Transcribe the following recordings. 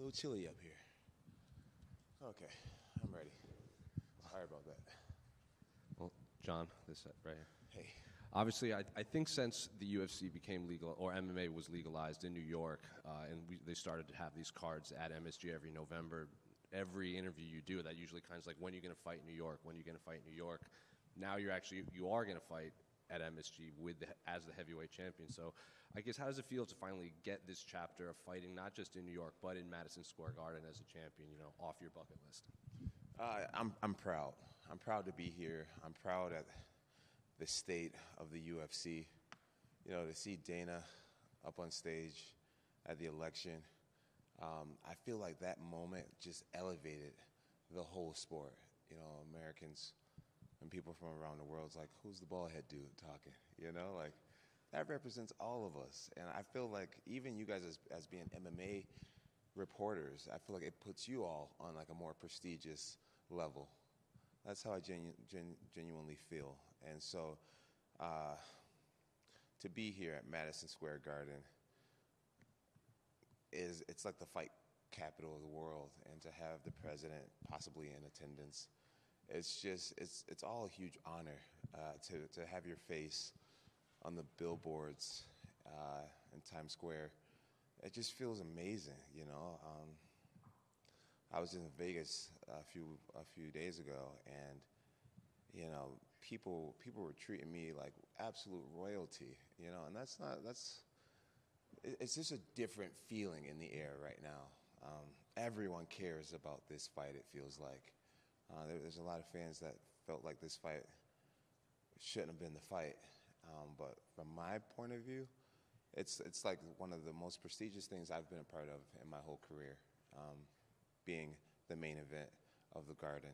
little chilly up here. Okay, I'm ready. Sorry about that. Well, Jon, this right here. Hey. Obviously, I, I think since the UFC became legal, or MMA was legalized in New York, uh, and we, they started to have these cards at MSG every November, every interview you do, that usually kind of like, when are you going to fight in New York? When are you going to fight in New York? Now you're actually, you are going to fight at MSG with the, as the heavyweight champion. So I guess how does it feel to finally get this chapter of fighting, not just in New York, but in Madison Square Garden as a champion, you know, off your bucket list? Uh, I'm, I'm proud. I'm proud to be here. I'm proud at the state of the UFC. You know, to see Dana up on stage at the election, um, I feel like that moment just elevated the whole sport. You know, Americans and people from around the world, like, who's the ballhead dude talking? You know, like that represents all of us. And I feel like even you guys as, as being MMA reporters, I feel like it puts you all on like a more prestigious level. That's how I genu- gen- genuinely feel. And so uh, to be here at Madison Square Garden is it's like the fight capital of the world and to have the president possibly in attendance it's just it's it's all a huge honor uh, to to have your face on the billboards uh, in Times Square. It just feels amazing, you know. Um, I was in Vegas a few a few days ago, and you know, people people were treating me like absolute royalty, you know, and that's not that's it's just a different feeling in the air right now. Um, everyone cares about this fight. It feels like uh, there, there's a lot of fans that felt like this fight shouldn't have been the fight. Um, but from my point of view, it's it's like one of the most prestigious things I've been a part of in my whole career, um, being the main event of the Garden,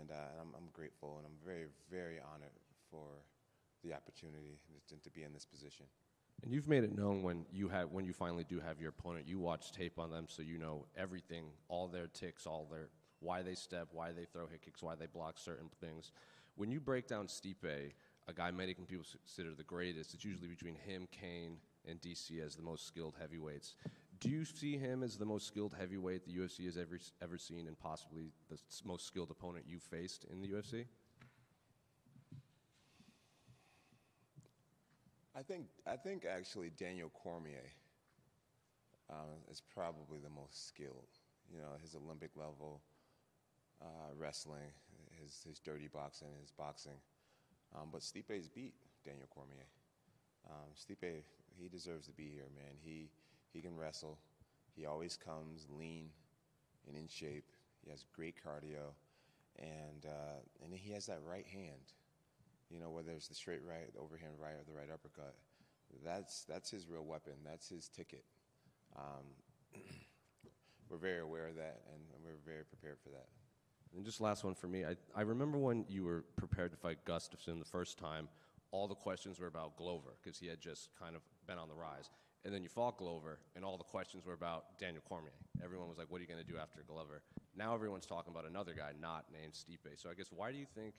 and, uh, and I'm, I'm, grateful and I'm very very honored for the opportunity to, to, be in this position. And you've made it known when you have when you finally do have your opponent, you watch tape on them, so you know everything, all their ticks, all their why they step, why they throw hit kicks, why they block certain things. When you break down Stipe, a guy many people consider the greatest, it's usually between him, Cain, and DC as the most skilled heavyweights. Do you see him as the most skilled heavyweight the UFC has ever ever seen, and possibly the most skilled opponent you faced in the UFC? I think I think actually Daniel Cormier uh, is probably the most skilled. You know, his Olympic level uh, wrestling, his, his dirty boxing, his boxing. Um, but Stipe's beat Daniel Cormier. Um, Stipe, he deserves to be here, man. He, he can wrestle. He always comes lean and in shape. He has great cardio. And, uh, and he has that right hand, you know, whether it's the straight right, the overhand right, or the right uppercut. That's, that's his real weapon. That's his ticket. Um, we're very aware of that, and we're very prepared for that. And just last one for me. I, I remember when you were prepared to fight Gustafsson the first time, all the questions were about Glover because he had just kind of been on the rise. And then you fought Glover, and all the questions were about Daniel Cormier. Everyone was like, what are you going to do after Glover? Now everyone's talking about another guy not named Stipe. So I guess why do you think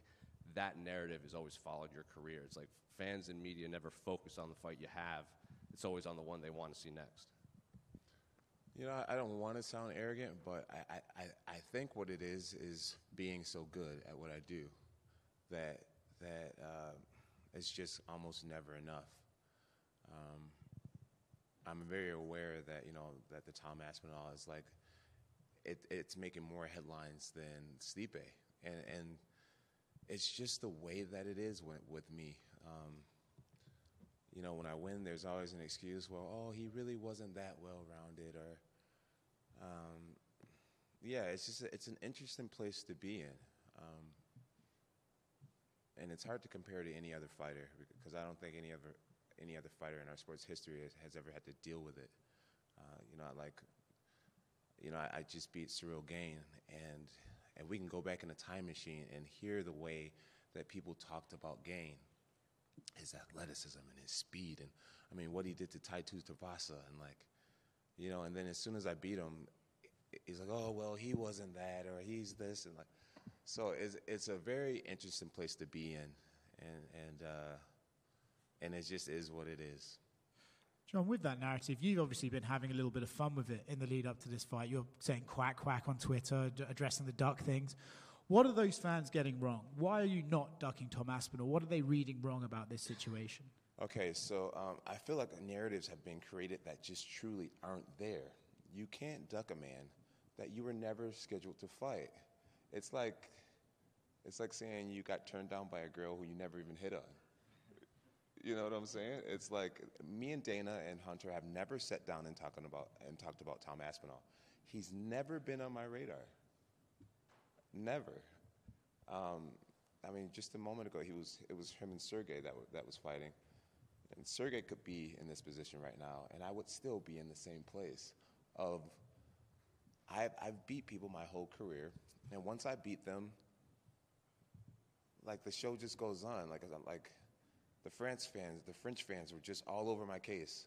that narrative has always followed your career? It's like fans and media never focus on the fight you have. It's always on the one they want to see next. You know, I don't want to sound arrogant, but I, I, I think what it is is being so good at what I do that that uh, it's just almost never enough. Um, I'm very aware that you know that the Tom Aspinall is like it, it's making more headlines than Stipe, and and it's just the way that it is with, with me. Um, you know, when I win, there's always an excuse. Well, oh, he really wasn't that well rounded, or um, yeah, it's just a, it's an interesting place to be in, um, and it's hard to compare to any other fighter because I don't think any other any other fighter in our sports history has, has ever had to deal with it. Uh, you know, like you know, I, I just beat Ciryl Gane, and and we can go back in a time machine and hear the way that people talked about Gane, his athleticism and his speed, and I mean what he did to Tai Tuivasa, and like you know, and then as soon as I beat him, he's like, oh, well, he wasn't that, or he's this, and like, so it's, it's a very interesting place to be in, and, and, uh, and it just is what it is. Jon, with that narrative, you've obviously been having a little bit of fun with it in the lead up to this fight. You're saying quack quack on Twitter, addressing the duck things. What are those fans getting wrong? Why are you not ducking Tom Aspinall? What are they reading wrong about this situation? Okay, so um, I feel like narratives have been created that just truly aren't there. You can't duck a man that you were never scheduled to fight. It's like it's like saying you got turned down by a girl who you never even hit on. You know what I'm saying? It's like me and Dana and Hunter have never sat down and talking about and talked about Tom Aspinall. He's never been on my radar. Never. Um, I mean, just a moment ago, he was it was him and Sergey that that was fighting, and Sergey could be in this position right now, and I would still be in the same place. Of I've, I've beat people my whole career, and once I beat them, like the show just goes on. Like like the France fans, the French fans were just all over my case,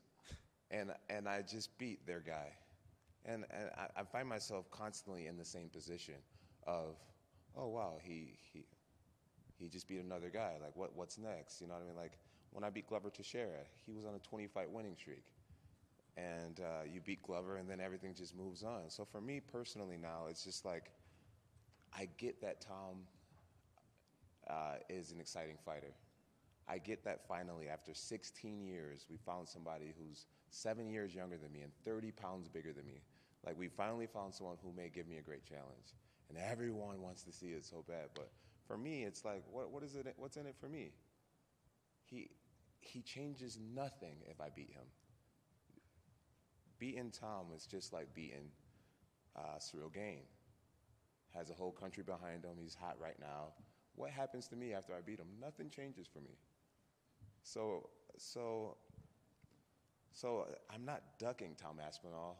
and and I just beat their guy, and and I, I find myself constantly in the same position of, oh wow, he he he just beat another guy. Like what what's next? You know what I mean? Like when I beat Glover Teixeira, he was on a 20 fight winning streak, and uh, you beat Glover, and then everything just moves on. So for me personally now, it's just like I get that Tom uh, is an exciting fighter. I get that finally, after 16 years, we found somebody who's seven years younger than me and 30 pounds bigger than me. Like, we finally found someone who may give me a great challenge. And everyone wants to see it so bad. But for me, it's like, what, what is it, what's in it for me? He, he changes nothing if I beat him. Beating Tom is just like beating uh, Ciryl Gane. Has a whole country behind him. He's hot right now. What happens to me after I beat him? Nothing changes for me. So, so, so I'm not ducking Tom Aspinall.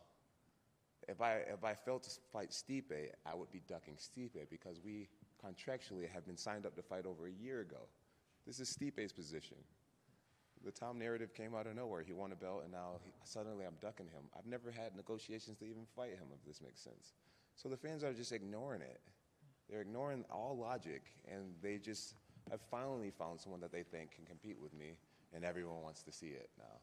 If I if I failed to fight Stipe, I would be ducking Stipe because we contractually have been signed up to fight over a year ago. This is Stipe's position. The Tom narrative came out of nowhere. He won a belt, and now he, suddenly I'm ducking him. I've never had negotiations to even fight him, if this makes sense. So the fans are just ignoring it. They're ignoring all logic, and they just have finally found someone that they think can compete with me, and everyone wants to see it now.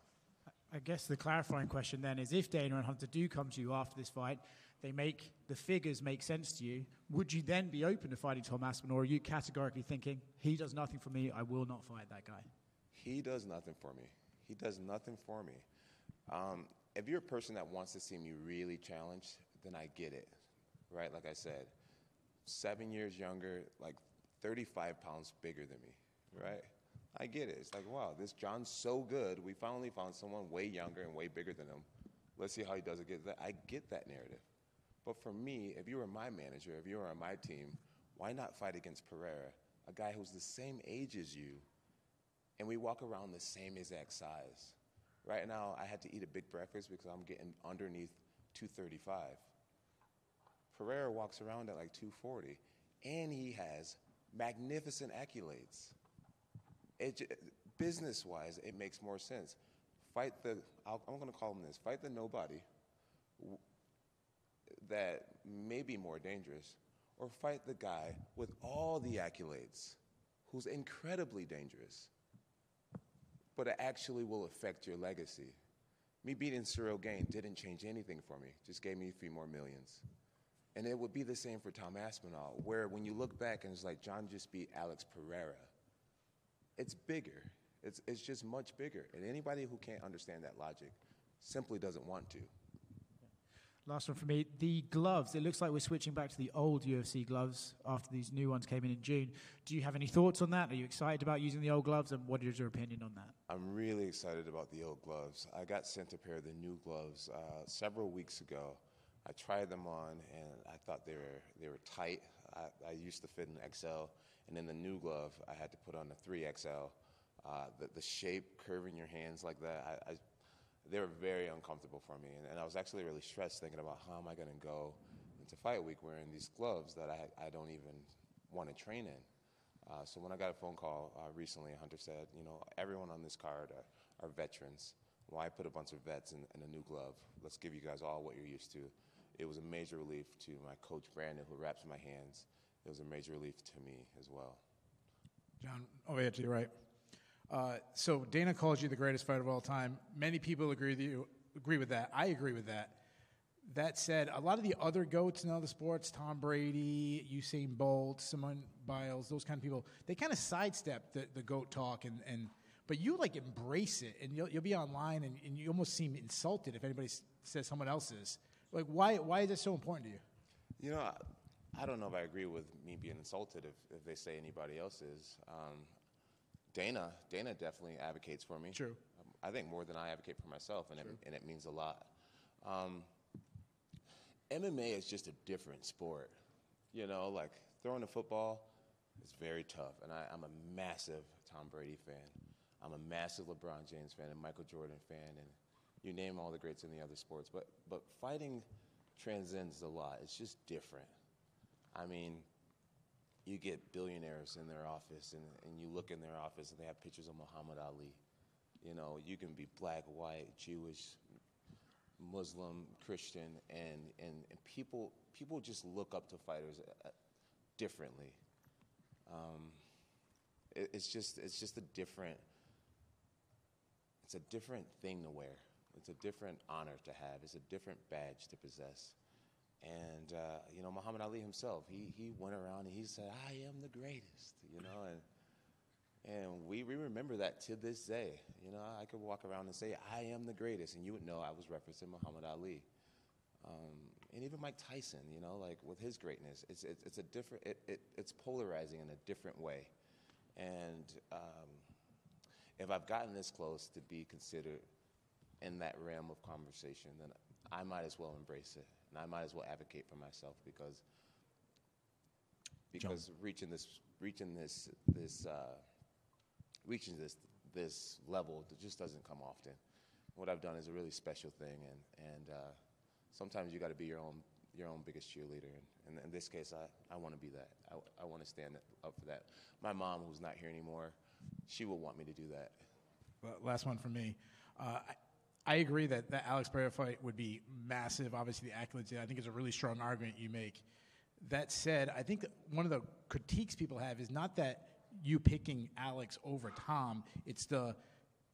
I guess the clarifying question then is if Dana and Hunter do come to you after this fight, they make the figures make sense to you, would you then be open to fighting Tom Aspinall, or are you categorically thinking, he does nothing for me, I will not fight that guy? He does nothing for me. He does nothing for me. Um, if you're a person that wants to see me really challenged, then I get it, right? Like I said, seven years younger, like 35 pounds bigger than me, right? I get it. It's like, wow, this Jon's so good. We finally found someone way younger and way bigger than him. Let's see how he does against that. I get that narrative. But for me, if you were my manager, if you were on my team, why not fight against Pereira, a guy who's the same age as you, and we walk around the same exact size? Right now, I had to eat a big breakfast because I'm getting underneath 235. Pereira walks around at like 240, and he has magnificent accolades. It, business-wise, it makes more sense. Fight the, I'll, I'm going to call him this, fight the nobody that may be more dangerous, or fight the guy with all the accolades who's incredibly dangerous, but it actually will affect your legacy. Me beating Ciryl Gane didn't change anything for me, just gave me a few more millions. And it would be the same for Tom Aspinall, where when you look back and it's like Jon just beat Alex Pereira, it's bigger. It's, it's just much bigger. And anybody who can't understand that logic simply doesn't want to. Last one for me. The gloves. It looks like we're switching back to the old UFC gloves after these new ones came in in June. Do you have any thoughts on that? Are you excited about using the old gloves? And what is your opinion on that? I'm really excited about the old gloves. I got sent a pair of the new gloves uh, several weeks ago. I tried them on and I thought they were they were tight. I, I used to fit an XL, and then the new glove I had to put on a 3XL. Uh, the, the shape, curving your hands like that, I, I, they were very uncomfortable for me. And, and I was actually really stressed thinking about how am I going to go into fight week wearing these gloves that I, I don't even want to train in. Uh, so when I got a phone call uh, recently, Hunter said, you know, everyone on this card are, are veterans. Why put a bunch of vets in, in a new glove? Let's give you guys all what you're used to. It was a major relief to my coach, Brandon, who wraps my hands. It was a major relief to me as well. Jon, over here to your right. Uh, so Dana calls you the greatest fighter of all time. Many people agree with you. Agree with that. I agree with that. That said, a lot of the other goats in other sports, Tom Brady, Usain Bolt, Simone Biles, those kind of people, they kind of sidestep the, the goat talk and, and but you like embrace it and you'll, you'll be online and, and you almost seem insulted if anybody s- says someone else is. Like, why, why is it so important to you? You know, I, don't know if I agree with me being insulted if, if they say anybody else is. Um, Dana, Dana definitely advocates for me. True. Um, I think more than I advocate for myself, and, it, and it means a lot. Um, MMA is just a different sport. You know, like throwing a football is very tough, and I, I'm a massive Tom Brady fan. I'm a massive LeBron James fan and Michael Jordan fan, and you name all the greats in the other sports. But but fighting transcends a lot. It's just different. I mean, you get billionaires in their office, and, and you look in their office, and they have pictures of Muhammad Ali. You know, you can be black, white, Jewish, Muslim, Christian, and, and, and people, people just look up to fighters uh, differently. Um, it, it's, just, it's just a different, it's a different thing to wear. It's a different honor to have. It's a different badge to possess. And, uh, you know, Muhammad Ali himself, he, he went around and he said, I am the greatest, you know, and, and we, we remember that to this day. You know, I could walk around and say, I am the greatest, and you would know I was referencing Muhammad Ali. Um, and even Mike Tyson, you know, like with his greatness, it's, it's, it's a different, it, it, it's polarizing in a different way. And um, if I've gotten this close to be considered in that realm of conversation, then I might as well embrace it. And I might as well advocate for myself because because reaching this reaching this this uh, reaching this this level it just doesn't come often. What I've done is a really special thing, and and uh, sometimes you got to be your own your own biggest cheerleader. And, and in this case, I, I want to be that. I, I want to stand up for that. My mom, who's not here anymore, she will want me to do that. Well, Last one for me. Uh, I, agree that the Alex Pereira fight would be massive. Obviously, the accolades. I think it's a really strong argument you make. That said, I think one of the critiques people have is not that you picking Alex over Tom. It's the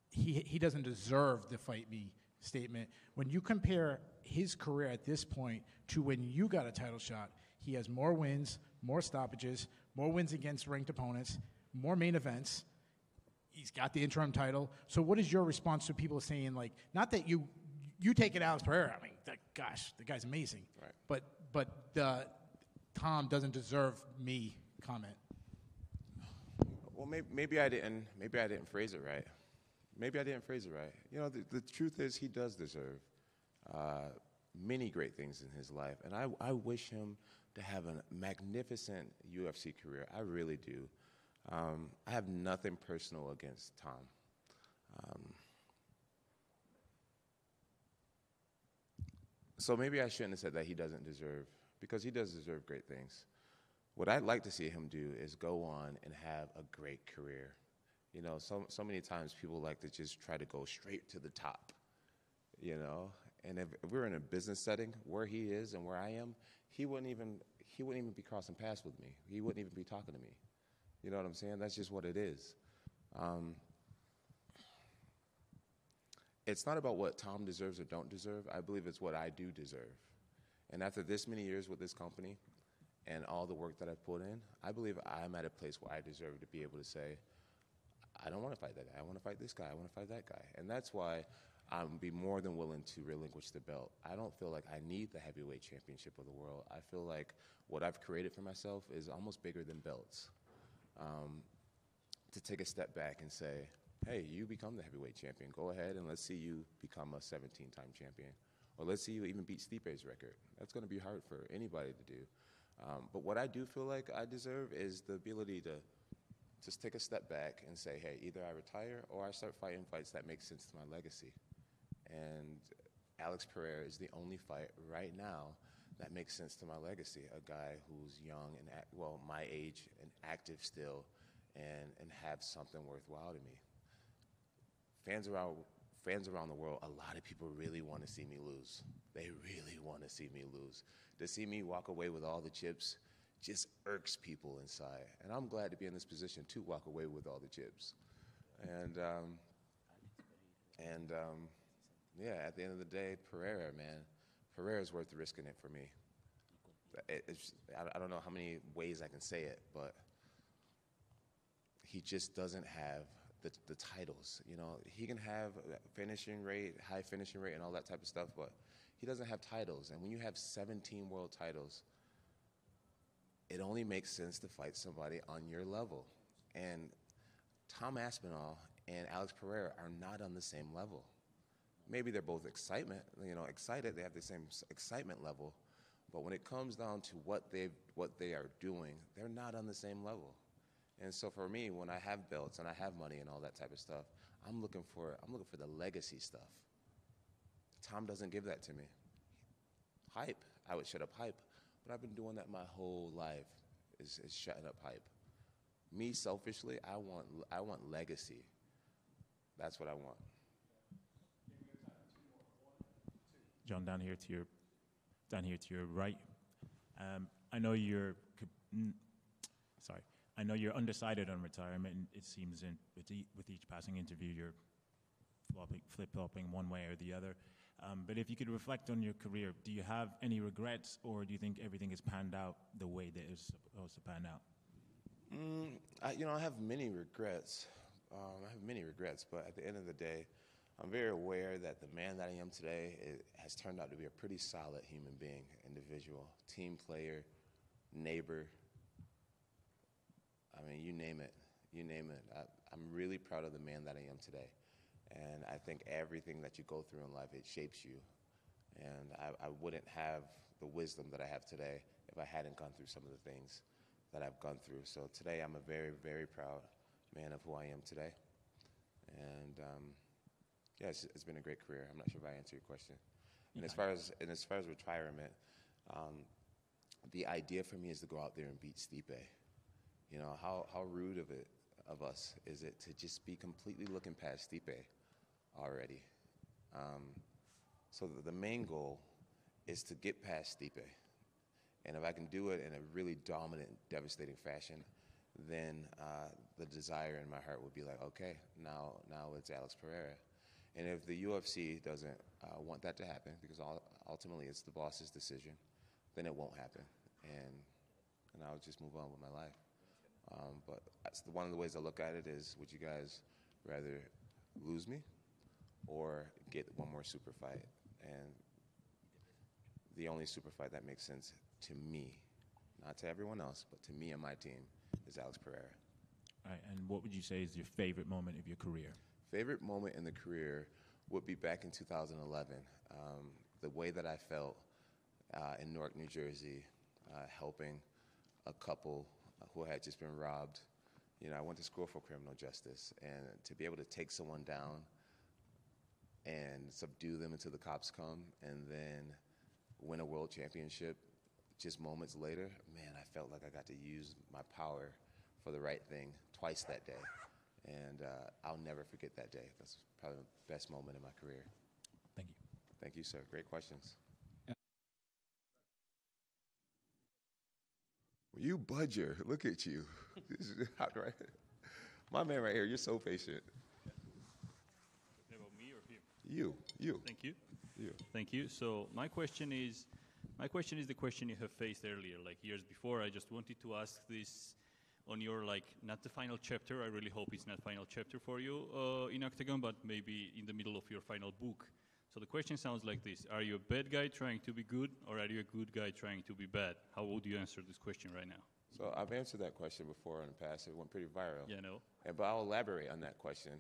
he he doesn't deserve the fight me statement. When you compare his career at this point to when you got a title shot, he has more wins, more stoppages, more wins against ranked opponents, more main events he's got the interim title. So what is your response to people saying like not that you you take it Alex Pereira? I mean, that, gosh, the guy's amazing. Right. But but the Tom doesn't deserve me comment. Well, maybe, maybe I didn't. Maybe I didn't phrase it right. Maybe I didn't phrase it right. You know, the, the truth is, he does deserve uh, many great things in his life, and I, I wish him to have a magnificent UFC career. I really do. Um, I have nothing personal against Tom. Um, so maybe I shouldn't have said that he doesn't deserve, because he does deserve great things. What I'd like to see him do is go on and have a great career. You know, so, so many times people like to just try to go straight to the top, you know? And if, if we're in a business setting where he is and where I am, he wouldn't even, he wouldn't even be crossing paths with me. He wouldn't even be talking to me. You know what I'm saying? That's just what it is. Um, it's not about what Tom deserves or don't deserve. I believe it's what I do deserve. And after this many years with this company and all the work that I've put in, I believe I'm at a place where I deserve to be able to say, I don't want to fight that guy. I want to fight this guy. I want to fight that guy. And that's why I'm be more than willing to relinquish the belt. I don't feel like I need the heavyweight championship of the world. I feel like what I've created for myself is almost bigger than belts. Um, to take a step back and say, hey, you become the heavyweight champion. Go ahead and let's see you become a 17 time champion. Or let's see you even beat Stipe's record. That's going to be hard for anybody to do. Um, but what I do feel like I deserve is the ability to just take a step back and say, hey, either I retire or I start fighting fights that make sense to my legacy. And Alex Pereira is the only fight right now that makes sense to my legacy. A guy who's young and, act, well, my age and active still and, and have something worthwhile to me. Fans around, fans around the world, a lot of people really want to see me lose. They really want to see me lose. To see me walk away with all the chips just irks people inside. And I'm glad to be in this position to walk away with all the chips. And um, and um, yeah, at the end of the day, Pereira, man, Pereira is worth risking it for me. It, it's, I, I don't know how many ways I can say it, but he just doesn't have the, the titles. You know, he can have finishing rate, high finishing rate, and all that type of stuff, but he doesn't have titles. And when you have 17 world titles, it only makes sense to fight somebody on your level. And Tom Aspinall and Alex Pereira are not on the same level. Maybe they're both excitement, you know, excited. They have the same excitement level, but when it comes down to what they what they are doing, they're not on the same level. And so for me, when I have belts and I have money and all that type of stuff, I'm looking for I'm looking for the legacy stuff. Tom doesn't give that to me. Hype, I would shut up hype, but I've been doing that my whole life. Is, is shutting up hype. Me selfishly, I want I want legacy. That's what I want. Jon, down here to your, down here to your right. Um, I know you're, sorry, I know you're undecided on retirement. It seems in, with, each passing interview, you're flopping, flip-flopping one way or the other. Um, but if you could reflect on your career, do you have any regrets, or do you think everything has panned out the way that it was supposed to pan out? Mm, I, you know, I have many regrets. Um, I have many regrets, but at the end of the day, I'm very aware that the man that I am today has turned out to be a pretty solid human being, individual, team player, neighbor. I mean, you name it, you name it. I, I'm really proud of the man that I am today. And I think everything that you go through in life, it shapes you. And I, I wouldn't have the wisdom that I have today if I hadn't gone through some of the things that I've gone through. So today, I'm a very, very proud man of who I am today. And um, yeah, it's, it's been a great career. I'm not sure if I answered your question. And as far as and as far as retirement, um, the idea for me is to go out there and beat Stipe. You know how how rude of it of us is it to just be completely looking past Stipe already. Um, so the, the main goal is to get past Stipe, and if I can do it in a really dominant, devastating fashion, then uh, the desire in my heart would be like, okay, now now it's Alex Pereira. And if the UFC doesn't uh, want that to happen, because ultimately it's the boss's decision, then it won't happen. And, and I'll just move on with my life. Um, but one of the ways I look at it is would you guys rather lose me or get one more super fight? And the only super fight that makes sense to me, not to everyone else, but to me and my team, is Alex Pereira. All right, and what would you say is your favorite moment of your career? Favorite moment in the career would be back in 2011. Um, the way that I felt uh, in Newark, New Jersey, uh, helping a couple who had just been robbed. You know, I went to school for criminal justice, and to be able to take someone down and subdue them until the cops come, and then win a world championship just moments later, man, I felt like I got to use my power for the right thing twice that day. And uh, I'll never forget that day. That's probably the best moment in my career. Thank you. Thank you, sir. Great questions. Well, you budger. Look at you. this is hot, right? My man right here, you're so patient. About me or him? You, you. Thank you. You. Thank you. So my question is, my question is the question you have faced earlier, like years before. I just wanted to ask this on your like not the final chapter. I really hope it's not final chapter for you uh, in Octagon, but maybe in the middle of your final book. So the question sounds like this: Are you a bad guy trying to be good, or are you a good guy trying to be bad? How would you answer this question right now? So I've answered that question before in the past. It went pretty viral. Yeah, no. And, but I'll elaborate on that question.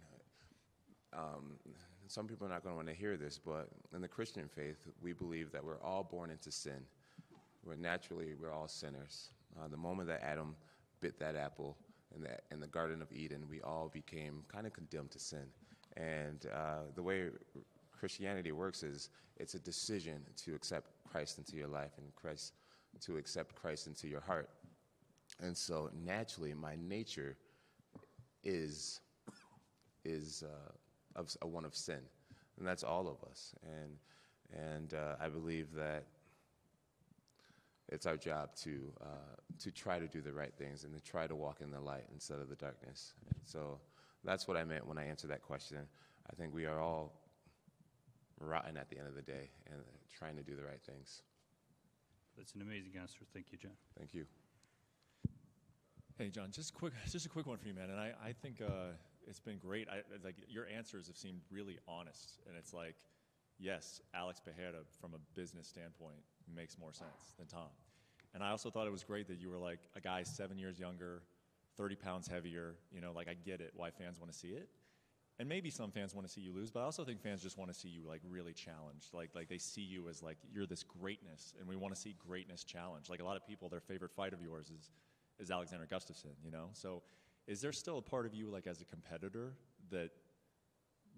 Um, some people are not going to want to hear this, but in the Christian faith, we believe that we're all born into sin. We're naturally we're all sinners. Uh, the moment that Adam bit that apple in the, in the Garden of Eden, we all became kind of condemned to sin. And uh, the way Christianity works is it's a decision to accept Christ into your life and Christ to accept Christ into your heart. And so naturally, my nature is is uh, of, a one of sin, and that's all of us. And and uh, I believe that it's our job to, uh, to try to do the right things and to try to walk in the light instead of the darkness. And so That's what I meant when I answered that question. I think we are all rotten at the end of the day and trying to do the right things. That's an amazing answer. Thank you, Jon. Thank you. Hey, Jon, just quick, just a quick one for you, man. And I, I think uh, it's been great. I, like your answers have seemed really honest, and it's like, yes, Alex Pereira, from a business standpoint, makes more sense than Tom. And I also thought it was great that you were like a guy seven years younger, 30 pounds heavier. You know, like I get it why fans want to see it. And maybe some fans want to see you lose, but I also think fans just want to see you like really challenged. Like like they see you as like you're this greatness, and we want to see greatness challenged. Like a lot of people, their favorite fight of yours is is Alexander Gustafsson. You know, so is there still a part of you like as a competitor that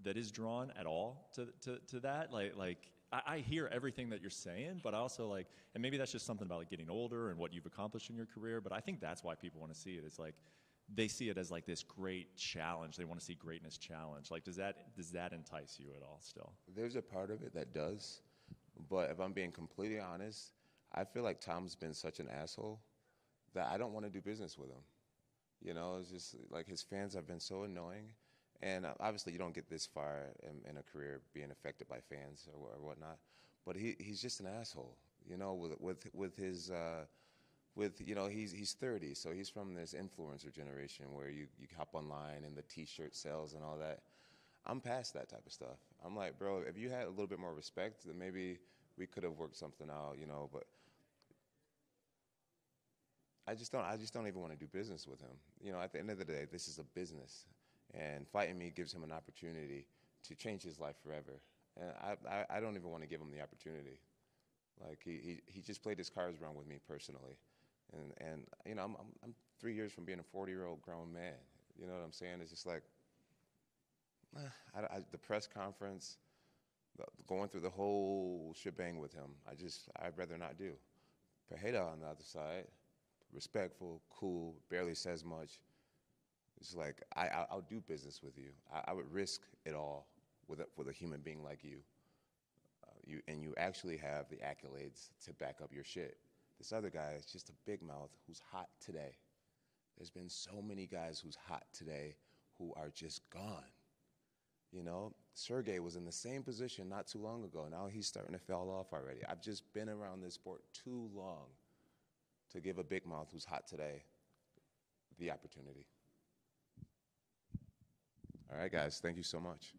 that is drawn at all to to, to that? Like like I, I hear everything that you're saying, but I also like, and maybe that's just something about like getting older and what you've accomplished in your career. But I think that's why people want to see it. It's like they see it as like this great challenge. They want to see greatness challenge. Like, does that does that entice you at all? Still, There's a part of it that does, but if I'm being completely honest, I feel like Tom's been such an asshole that I don't want to do business with him. You know, it's just like his fans have been so annoying, and uh, obviously you don't get this far in, in a career being affected by fans or, or whatnot. But he he's just an asshole. You know, with with with his. Uh, with you know he's he's 30 so he's from this influencer generation where you, you hop online and the t-shirt sales and all that i'm past that type of stuff i'm like bro if you had a little bit more respect then maybe we could have worked something out you know but i just don't i just don't even want to do business with him you know at the end of the day this is a business and fighting me gives him an opportunity to change his life forever and i i, I don't even want to give him the opportunity like he, he, he just played his cards wrong with me personally and and you know, I'm I'm, I'm three years from being a 40 year old grown man. You know what I'm saying? It's just like I, I, the press conference, the, going through the whole shebang with him. I just I'd rather not do. Pereira on the other side, respectful, cool, barely says much. It's like I, I will do business with you. I, I, would risk it all with a, with a human being like you. Uh, you and you actually have the accolades to back up your shit. This other guy is just a big mouth who's hot today. There's been so many guys who's hot today who are just gone. You know, Sergey was in the same position not too long ago. Now he's starting to fall off already. I've just been around this sport too long to give a big mouth who's hot today the opportunity. All right, guys, thank you so much.